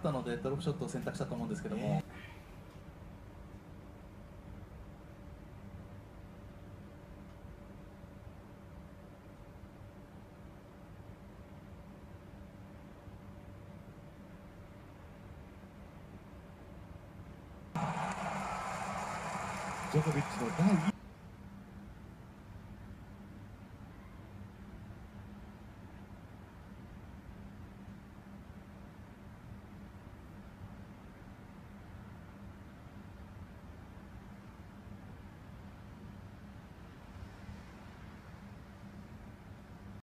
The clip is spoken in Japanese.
ったのでドロップショットを選択したと思うんですけども、ジョコビッチの第